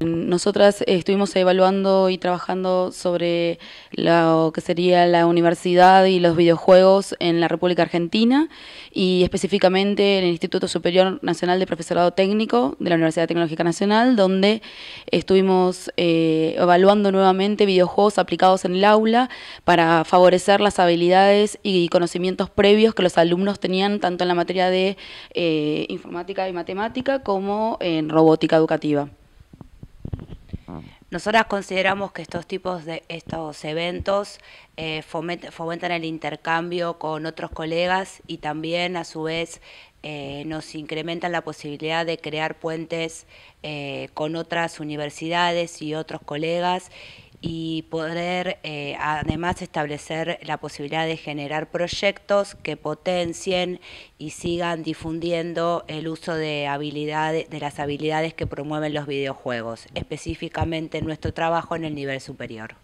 nosotras estuvimos evaluando y trabajando sobre lo que sería la universidad y los videojuegos en la República Argentina y específicamente en el Instituto Superior Nacional de Profesorado Técnico de la Universidad Tecnológica Nacional, donde estuvimos eh, evaluando nuevamente videojuegos aplicados en el aula para favorecer las habilidades y conocimientos previos que los alumnos tenían tanto en la materia de eh, informática y matemática como en robótica educativa. Nosotras consideramos que estos tipos de estos eventos eh, fomentan el intercambio con otros colegas y también a su vez eh, nos incrementan la posibilidad de crear puentes eh, con otras universidades y otros colegas y poder eh, además establecer la posibilidad de generar proyectos que potencien y sigan difundiendo el uso de habilidades, de las habilidades que promueven los videojuegos, específicamente nuestro trabajo en el nivel superior.